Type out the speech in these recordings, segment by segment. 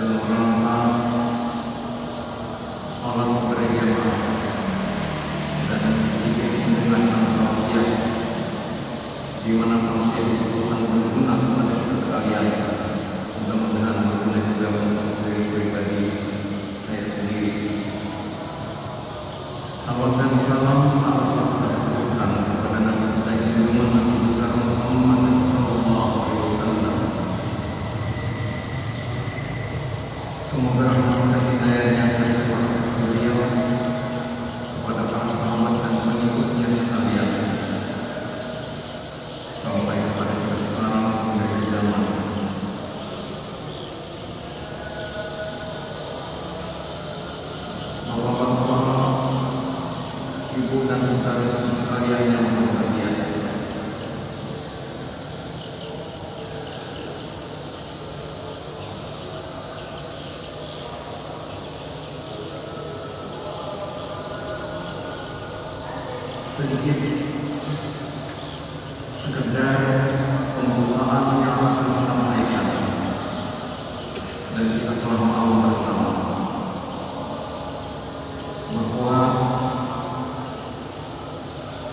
dalam rangka sholat berjamaah dan sedikit mendengarkan tausiah di mana tausiah itu Tuhan berguna kepada kita sekalian mudah-mudahan berguna juga untuk diri pribadi saya sendiri Salam dan salam Allah Tuhan kepada Nabi kita Junjungan Nabi besar Muhammad Sallallahu Alaihi Wasallam. Semoga rahmat dan hidayahnya tercurah atas beliau kepada para sahabat dan pengikutnya sekalian sampai kepada kita sekarang menjadi zaman. Bapak-bapak, ibu dan saudara sekalian yang berbahagia. Sedikit sekedar pembukaan yang dan kita bersama bahwa puasa yang kita jalankan pada waktu ini betul-betul merasa merasa rutin dan rasanya sangat masuk. Pertama, karena panasnya luar biasa.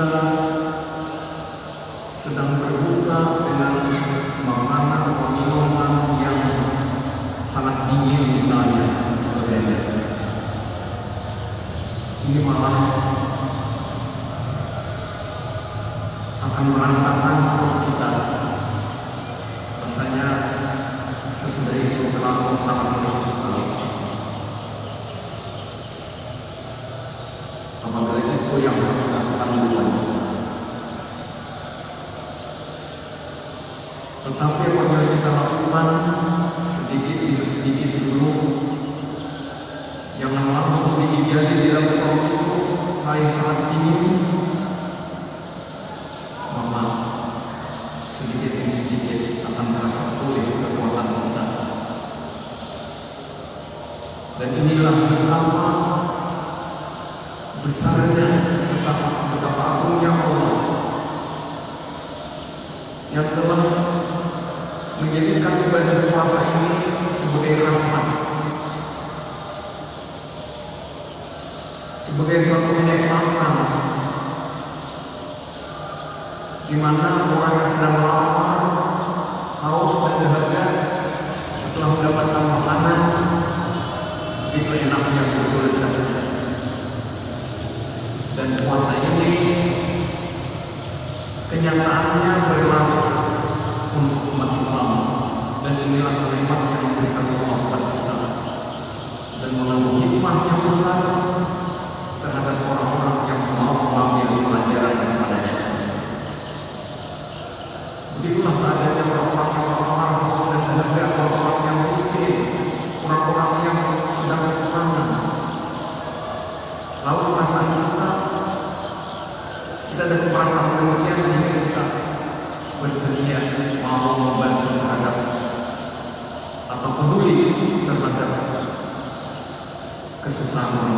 kita sedang berbuka dengan makanan atau minuman yang sangat dingin misalnya sebagainya ini malah akan merasakan perut kita. Rasanya sesudah itu terlalu sangat masuk sekali. Apabila itu yang harus dilakukan duluan tetapi apabila kita lakukan sedikit demi sedikit dulu. Jangan langsung diijali di dalam itu kayak sangat dingin maka sedikit demi sedikit akan terasa pulih kekuatan kita. Dan inilah betapa besarnya, betapa, betapa agungnya Allah yang telah menjadikan ibadah puasa ini sebagai rahmat, sebagai suatu kenikmatan. Di mana orang yang sedang lapar, haus dan dahaga setelah mendapatkan makanan itu enaknya betul lezatnya. Dan puasa ini kenyataannya berlaku untuk umat Islam dan inilah kalimat yang memberikan Allah kepada kita dan mengandung hikmah yang besar terhadap orang-orang yang mau mengambil pelajaran daripadanya. Begitulah keadaannya orang-orang yang orang-orang haus dan dahaga, orang-orang yang miskin, orang-orang yang sedang kekurangan. Lalu perasaan kita, kita ada perasaan demikian sehingga Amen.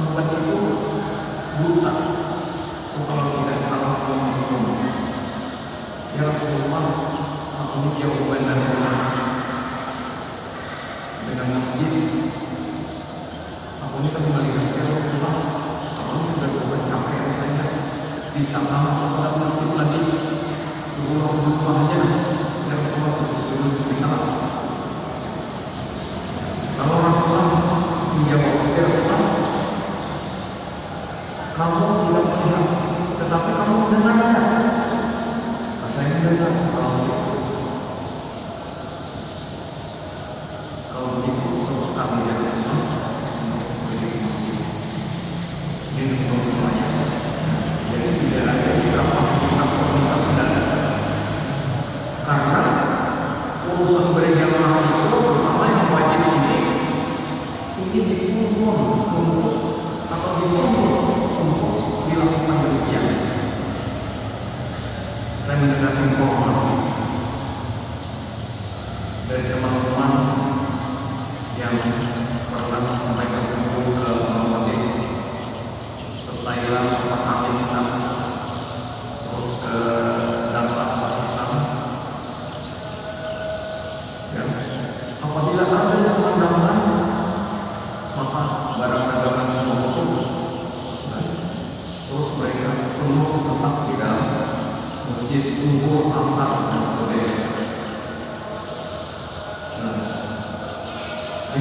Sahabat itu buta kalau tidak salah Ya Rasulullah, aku dengan masjid. Aku ini kembali lagi ya Rasulullah, aku sudah berbuat capek saya. Bisa lama aku masjid lagi. Dulu orang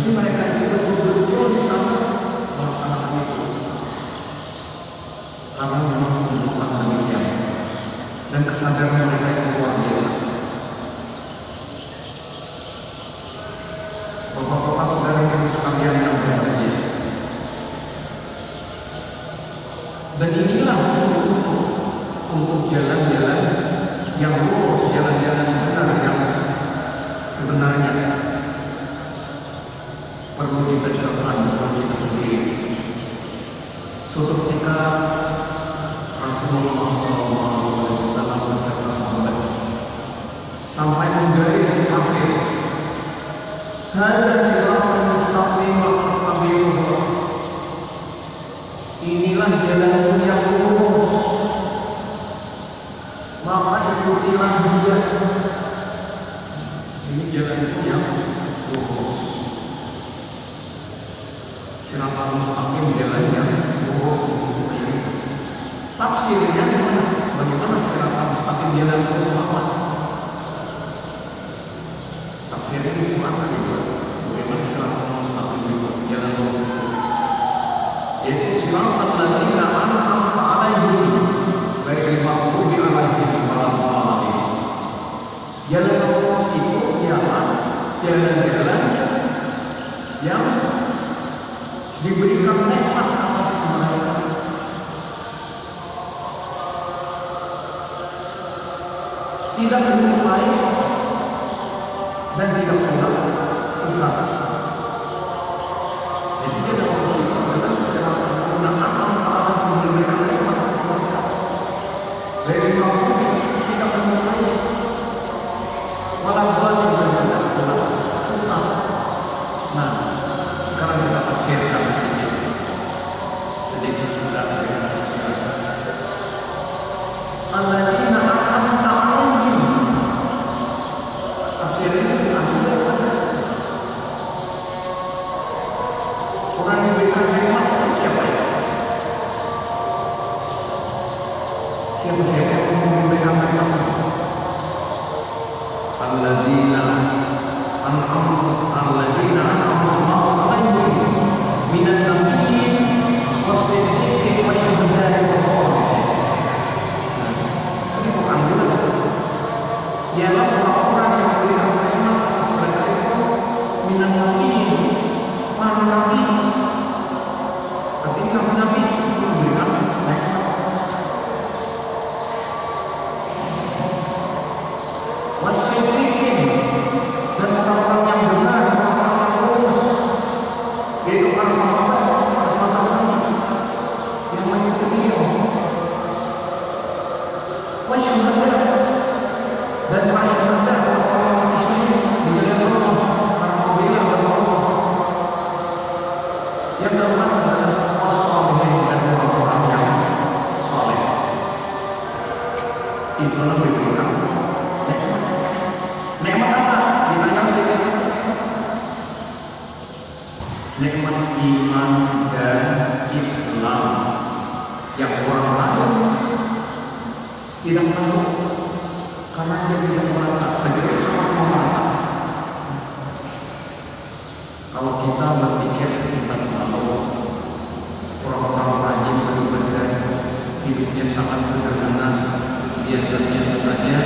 mereka. Nada diberikan nikmat atas mereka. Tidak menyukai dan tidak pernah sesat. Jadi tidak harus dikatakan secara penggunaan keadaan memberikan nikmat atas mereka. Dari mampu tidak menyukai malah balik dan tidak pernah sesat. Nah, Nikmat apa? Ditanam dengan nikmat iman dan Islam yang orang lain tidak tahu karena dia tidak merasa, kita sama-sama merasa. Kalau kita berpikir sekitar Allah, orang-orang rajin beribadah, hidupnya sangat sederhana, biasa-biasa saja,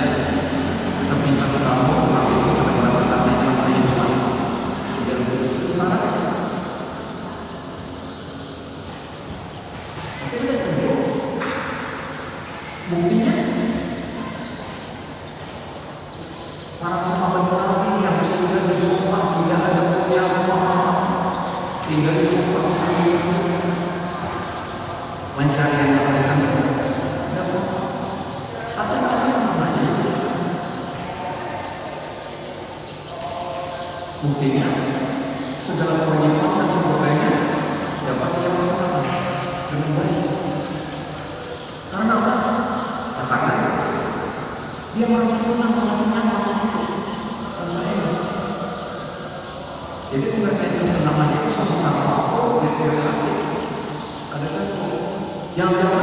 Buktinya, segala kewajiban dan sebagainya dapat ia laksanakan dengan baik. Karena apa? Karena dia merasa senang, merasa senang, merasa senang. Jadi bukan hanya kesenangannya, kesenangan apa, dia tidak Kadang-kadang, jangan-jangan